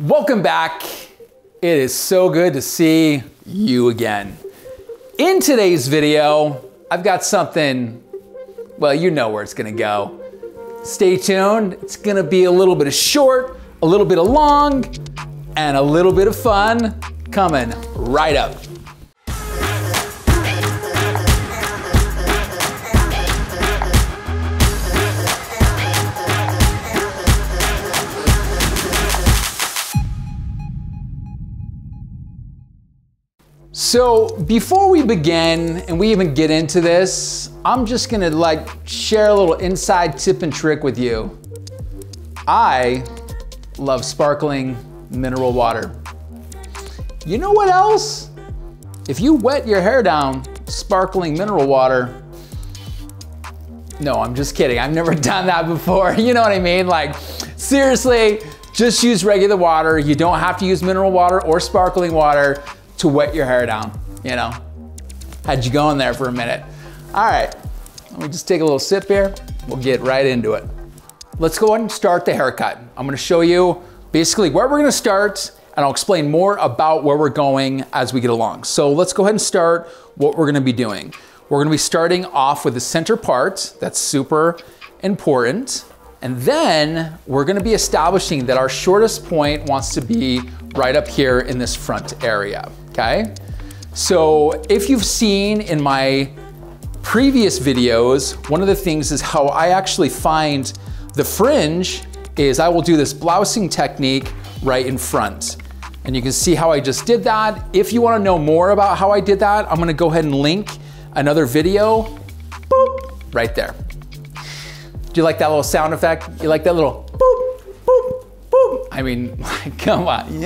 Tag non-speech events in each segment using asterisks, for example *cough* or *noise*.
Welcome back. It is so good to see you again. In today's video, I've got something, well, you know where it's gonna go. Stay tuned. It's gonna be a little bit of short, a little bit of long, and a little bit of fun coming right up. So before we begin and we even get into this, I'm just gonna like share a little inside tip and trick with you. I love sparkling mineral water. You know what else? If you wet your hair down sparkling mineral water, no, I'm just kidding. I've never *laughs* done that before. *laughs* You know what I mean? Like, seriously, just use regular water. You don't have to use mineral water or sparkling water to wet your hair down, you know? Had you going there for a minute. All right, let me just take a little sip here. We'll get right into it. Let's go ahead and start the haircut. I'm gonna show you basically where we're gonna start and I'll explain more about where we're going as we get along. So let's go ahead and start what we're gonna be doing. We're gonna be starting off with the center part. That's super important. And then we're gonna be establishing that our shortest point wants to be right up here in this front area okay? So if you've seen in my previous videos, one of the things is how I actually find the fringe is I will do this blousing technique right in front. And you can see how I just did that. If you wanna know more about how I did that, I'm gonna go ahead and link another video, boop, right there. Do you like that little sound effect? You like that little boop, boop, boop? I mean, *laughs* come on.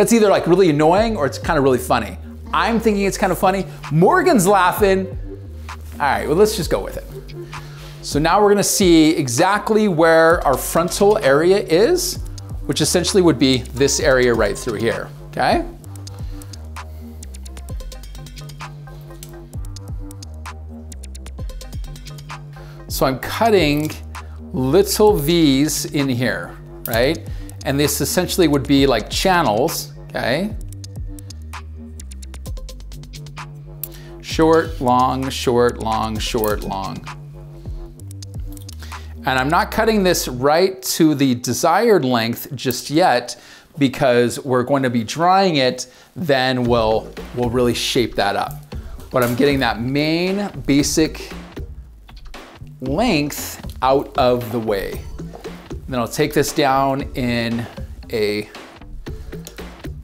That's either like really annoying or it's kind of really funny. I'm thinking it's kind of funny. Morgan's laughing. All right, well, let's just go with it. So now we're gonna see exactly where our frontal area is, which essentially would be this area right through here, okay? So I'm cutting little V's in here, right? And this essentially would be like channels, okay? Short, long, short, long, short, long. And I'm not cutting this right to the desired length just yet because we're going to be drying it, then we'll, we'll really shape that up. But I'm getting that main basic length out of the way. Then I'll take this down in a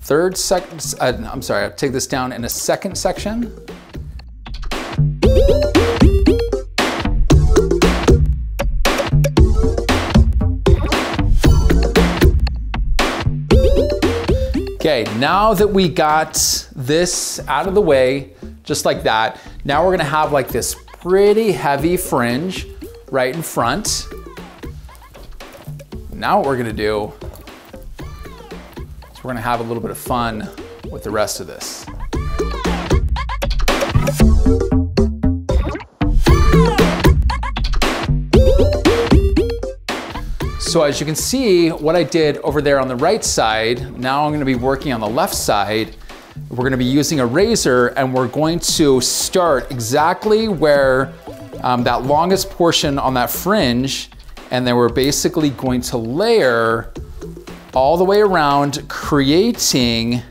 third sec, uh, I'm sorry, I'll take this down in a second section. Okay, now that we got this out of the way, just like that, now we're gonna have like this pretty heavy fringe right in front. Now what we're gonna do is we're gonna have a little bit of fun with the rest of this. So as you can see, what I did over there on the right side, now I'm gonna be working on the left side. We're gonna be using a razor and we're going to start exactly where um, that longest portion on that fringe and then we're basically going to layer all the way around, creating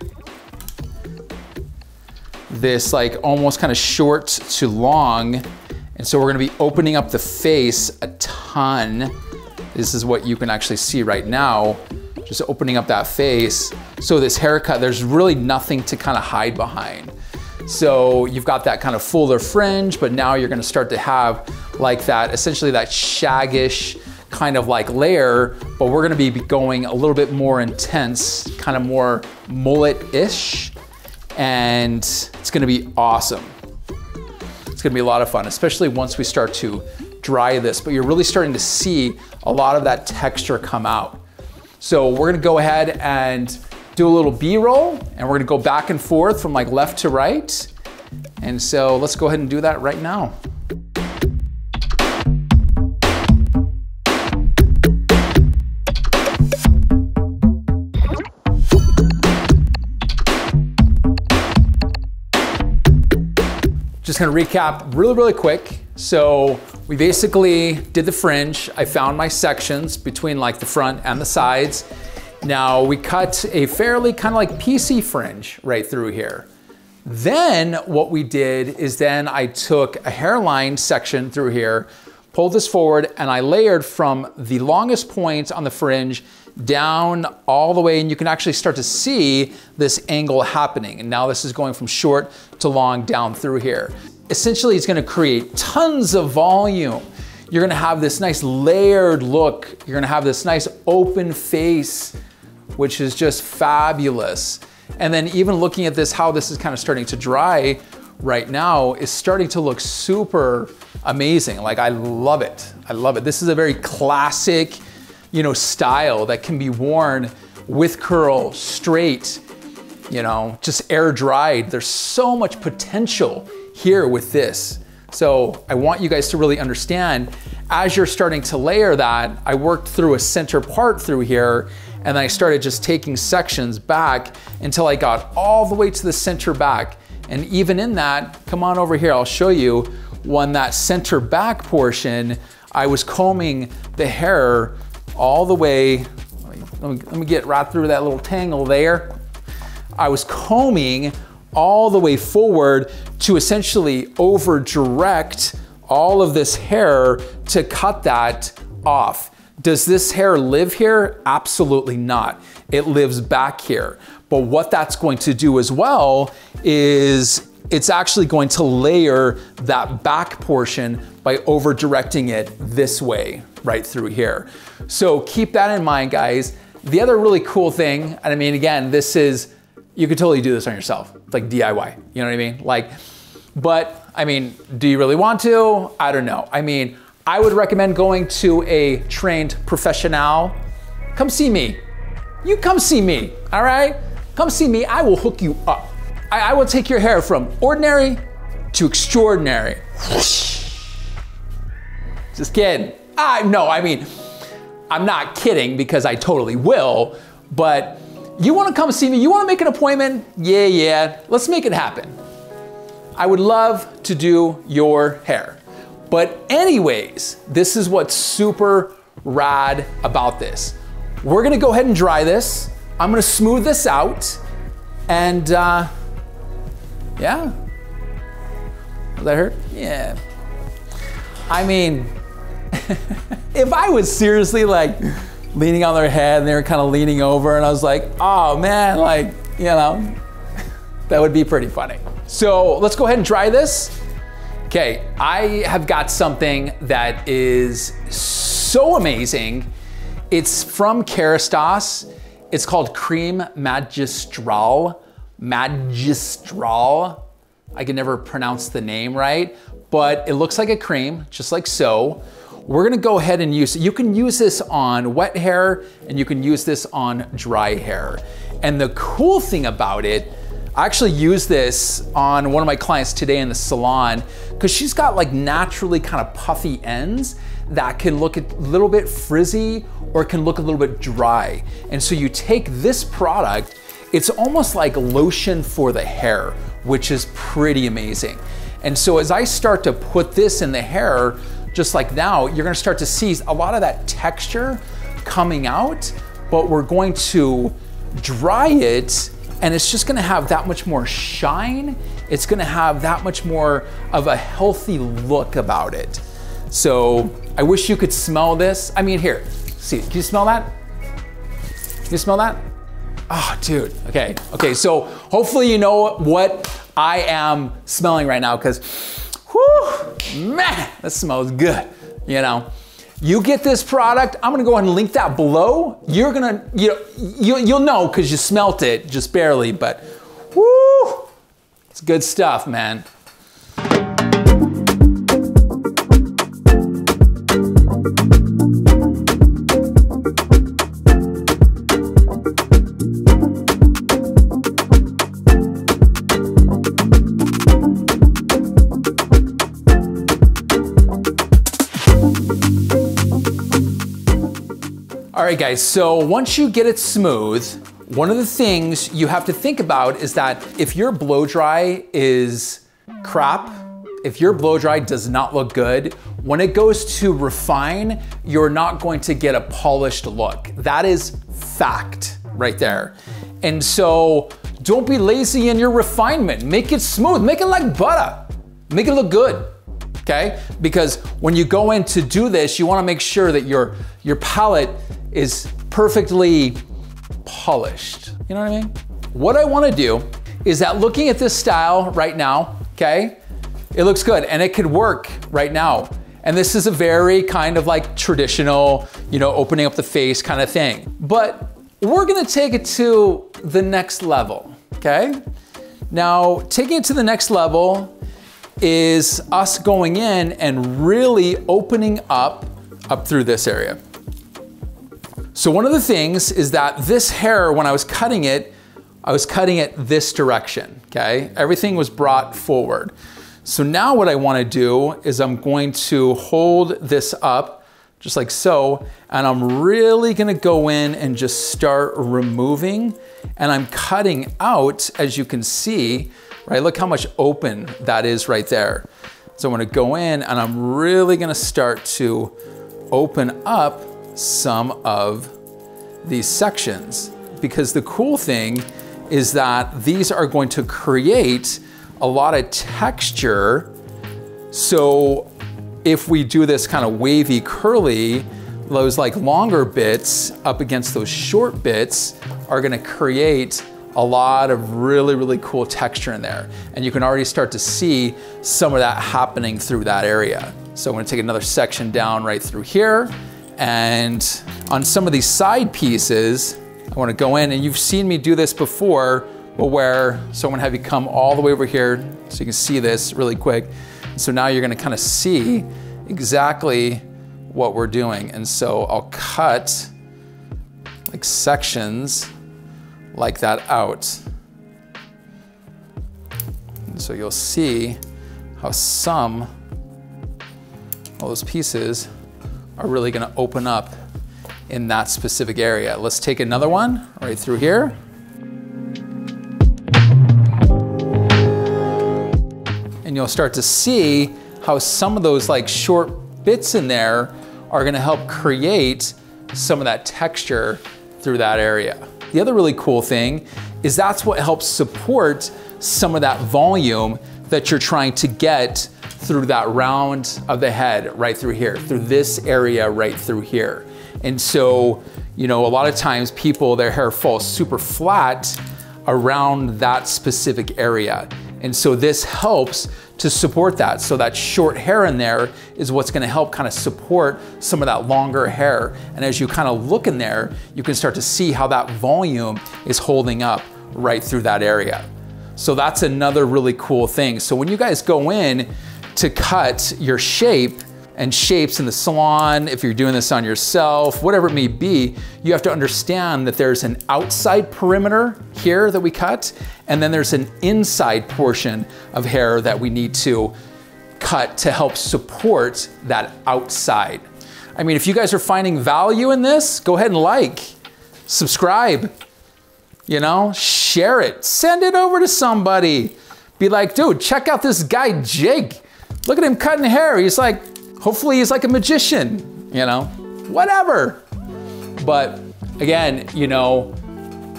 this like almost kind of short to long. And so we're gonna be opening up the face a ton. This is what you can actually see right now, just opening up that face. So this haircut, there's really nothing to kind of hide behind. So you've got that kind of fuller fringe, but now you're gonna start to have like that, essentially that shaggish kind of like layer, but we're gonna be going a little bit more intense, kind of more mullet-ish, and it's gonna be awesome. It's gonna be a lot of fun, especially once we start to dry this, but you're really starting to see a lot of that texture come out. So we're gonna go ahead and do a little B-roll, and we're gonna go back and forth from like left to right. And so let's go ahead and do that right now. Just gonna recap really, really quick. So we basically did the fringe. I found my sections between like the front and the sides. Now we cut a fairly kind of like piecey fringe right through here. Then what we did is then I took a hairline section through here, pulled this forward, and I layered from the longest point on the fringe down all the way, and you can actually start to see this angle happening. And now this is going from short to long down through here. Essentially, it's gonna create tons of volume. You're gonna have this nice layered look. You're gonna have this nice open face, which is just fabulous. And then even looking at this, how this is kind of starting to dry right now is starting to look super amazing. Like I love it. I love it. This is a very classic, you know, style that can be worn with curl, straight, you know, just air dried. There's so much potential here with this. So I want you guys to really understand as you're starting to layer that, I worked through a center part through here and then I started just taking sections back until I got all the way to the center back. And even in that, come on over here, I'll show you when that center back portion, I was combing the hair all the way, let me, let me get right through that little tangle there. I was combing all the way forward to essentially over direct all of this hair to cut that off. Does this hair live here? Absolutely not. It lives back here. But what that's going to do as well is it's actually going to layer that back portion by over directing it this way, right through here. So keep that in mind, guys. The other really cool thing, and I mean, again, this is, you could totally do this on yourself. It's like DIY, you know what I mean? Like, but I mean, do you really want to? I don't know. I mean, I would recommend going to a trained professional. Come see me. You come see me, all right? Come see me. I will hook you up. I, I will take your hair from ordinary to extraordinary. Just kidding. I no, I mean, I'm not kidding because I totally will, but you want to come see me? You want to make an appointment? Yeah, yeah. Let's make it happen. I would love to do your hair. But anyways, this is what's super rad about this. We're gonna go ahead and dry this. I'm gonna smooth this out and uh, yeah. Does that hurt? Yeah. I mean, *laughs* if I was seriously like leaning on their head and they were kind of leaning over and I was like, oh man, like, you know, *laughs* that would be pretty funny. So let's go ahead and try this. Okay, I have got something that is so amazing. It's from Kerastase. It's called Cream Magistrale. Magistrale. I can never pronounce the name right, but it looks like a cream, just like so. We're gonna go ahead and use it. You can use this on wet hair and you can use this on dry hair. And the cool thing about it I actually use this on one of my clients today in the salon because she's got like naturally kind of puffy ends that can look a little bit frizzy or can look a little bit dry. And so you take this product, it's almost like lotion for the hair, which is pretty amazing. And so as I start to put this in the hair, just like now, you're gonna start to see a lot of that texture coming out, but we're going to dry it and it's just gonna have that much more shine. It's gonna have that much more of a healthy look about it. So I wish you could smell this. I mean, here, see, can you smell that? Can you smell that? Oh, dude, okay. Okay, so hopefully you know what I am smelling right now because, whew, man, that smells good, you know? You get this product, I'm gonna go ahead and link that below. You're gonna, you know, you, you'll know because you smelt it just barely, but whoo, it's good stuff, man. All right, guys, so once you get it smooth, one of the things you have to think about is that if your blow dry is crap, if your blow dry does not look good, when it goes to refine, you're not going to get a polished look. That is fact right there. And so don't be lazy in your refinement. Make it smooth, make it like butter. Make it look good, okay? Because when you go in to do this, you wanna make sure that your, your palette is perfectly polished. You know what I mean? What I wanna do is that looking at this style right now, okay, it looks good and it could work right now. And this is a very kind of like traditional, you know, opening up the face kind of thing. But we're gonna take it to the next level, okay? Now, taking it to the next level is us going in and really opening up, up through this area. So one of the things is that this hair, when I was cutting it, I was cutting it this direction, okay? Everything was brought forward. So now what I wanna do is I'm going to hold this up just like so, and I'm really gonna go in and just start removing, and I'm cutting out, as you can see, right? Look how much open that is right there. So I'm gonna go in and I'm really gonna start to open up some of these sections because the cool thing is that these are going to create a lot of texture. So if we do this kind of wavy curly, those like longer bits up against those short bits are gonna create a lot of really, really cool texture in there. And you can already start to see some of that happening through that area. So I'm gonna take another section down right through here. And on some of these side pieces, I wanna go in and you've seen me do this before, but where, so I'm gonna have you come all the way over here so you can see this really quick. So now you're gonna kind of see exactly what we're doing. And so I'll cut like sections like that out. And so you'll see how some of those pieces are really gonna open up in that specific area. Let's take another one right through here. And you'll start to see how some of those like short bits in there are gonna help create some of that texture through that area. The other really cool thing is that's what helps support some of that volume that you're trying to get through that round of the head right through here, through this area right through here. And so, you know, a lot of times people, their hair falls super flat around that specific area. And so this helps to support that. So that short hair in there is what's gonna help kind of support some of that longer hair. And as you kind of look in there, you can start to see how that volume is holding up right through that area. So that's another really cool thing. So when you guys go in to cut your shape, and shapes in the salon, if you're doing this on yourself, whatever it may be, you have to understand that there's an outside perimeter here that we cut, and then there's an inside portion of hair that we need to cut to help support that outside. I mean, if you guys are finding value in this, go ahead and like, subscribe, you know, share it, send it over to somebody. Be like, dude, check out this guy, Jake. Look at him cutting hair. He's like, Hopefully he's like a magician, you know, whatever. But again, you know,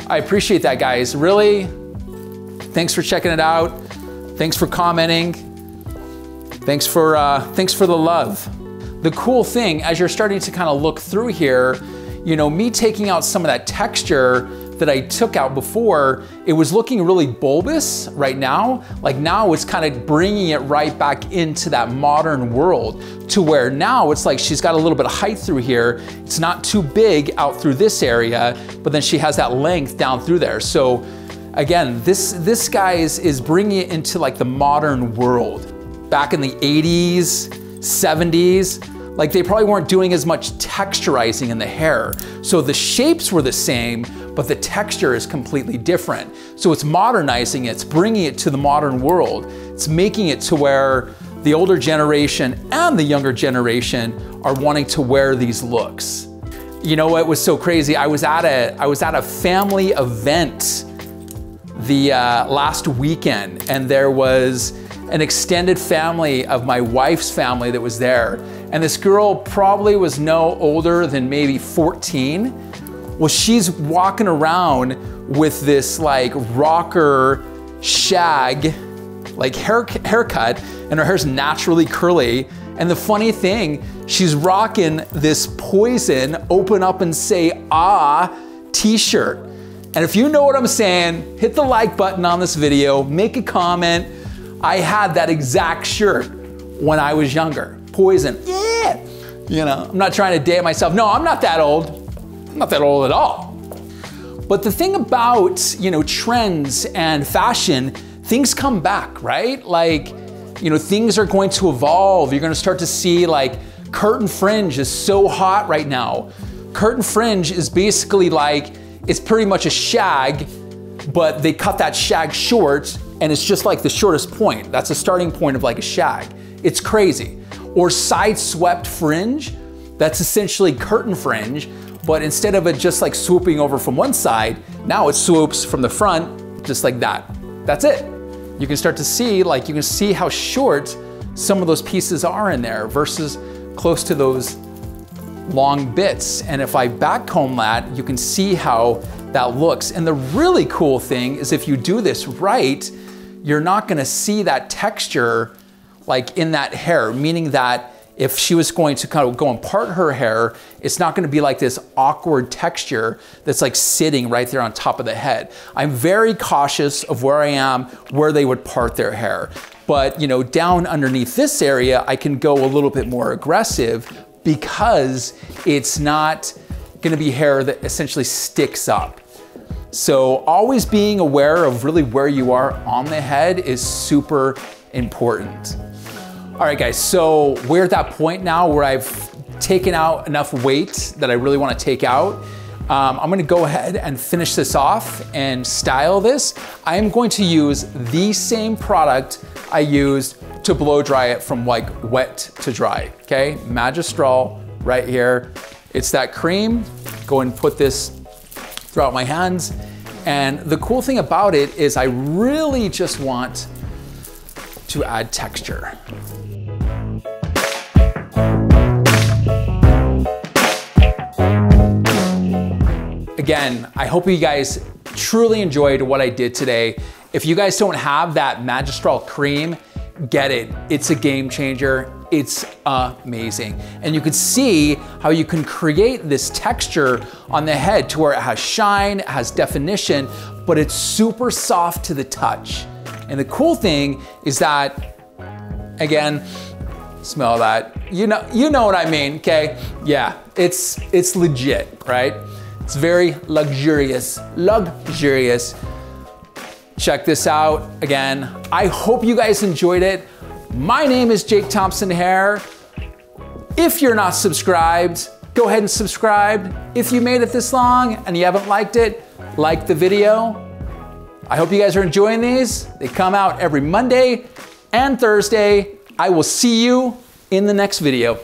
I appreciate that, guys. Really, thanks for checking it out. Thanks for commenting. Thanks for, uh, thanks for the love. The cool thing, as you're starting to kind of look through here, you know, me taking out some of that texture that I took out before, it was looking really bulbous right now. Like now it's kind of bringing it right back into that modern world to where now it's like she's got a little bit of height through here. It's not too big out through this area, but then she has that length down through there. So again, this, this guy is, is bringing it into like the modern world. Back in the 80s, 70s, like they probably weren't doing as much texturizing in the hair. So the shapes were the same, but the texture is completely different. So it's modernizing it, it's bringing it to the modern world. It's making it to where the older generation and the younger generation are wanting to wear these looks. You know what was so crazy? I was at a, I was at a family event the uh, last weekend and there was an extended family of my wife's family that was there. And this girl probably was no older than maybe 14. Well, she's walking around with this like rocker shag, like hair, haircut, and her hair's naturally curly. And the funny thing, she's rocking this poison, open up and say ah t-shirt. And if you know what I'm saying, hit the like button on this video, make a comment. I had that exact shirt when I was younger. Poison, yeah. You know, I'm not trying to date myself. No, I'm not that old. Not that old at all. But the thing about, you know, trends and fashion, things come back, right? Like, you know, things are going to evolve. You're gonna start to see like curtain fringe is so hot right now. Curtain fringe is basically like it's pretty much a shag, but they cut that shag short and it's just like the shortest point. That's the starting point of like a shag. It's crazy. Or side swept fringe, that's essentially curtain fringe, but instead of it just like swooping over from one side, now it swoops from the front, just like that. That's it. You can start to see, like you can see how short some of those pieces are in there versus close to those long bits. And if I backcomb that, you can see how that looks. And the really cool thing is if you do this right, you're not gonna see that texture like in that hair, meaning that if she was going to kind of go and part her hair, it's not gonna be like this awkward texture that's like sitting right there on top of the head. I'm very cautious of where I am, where they would part their hair. But you know, down underneath this area, I can go a little bit more aggressive because it's not gonna be hair that essentially sticks up. So always being aware of really where you are on the head is super important. All right guys, so we're at that point now where I've taken out enough weight that I really wanna take out. Um, I'm gonna go ahead and finish this off and style this. I am going to use the same product I used to blow dry it from like wet to dry, okay? Magistrale right here. It's that cream. Go and put this throughout my hands. And the cool thing about it is I really just want to add texture. Again, I hope you guys truly enjoyed what I did today. If you guys don't have that Magistrale cream, get it. It's a game changer. It's amazing. And you can see how you can create this texture on the head to where it has shine, it has definition, but it's super soft to the touch. And the cool thing is that, again, smell that. You know, you know what I mean, okay? Yeah, it's, it's legit, right? It's very luxurious, luxurious. Check this out again. I hope you guys enjoyed it. My name is Jake Thompson Hair. If you're not subscribed, go ahead and subscribe. If you made it this long and you haven't liked it, like the video. I hope you guys are enjoying these. They come out every Monday and Thursday. I will see you in the next video.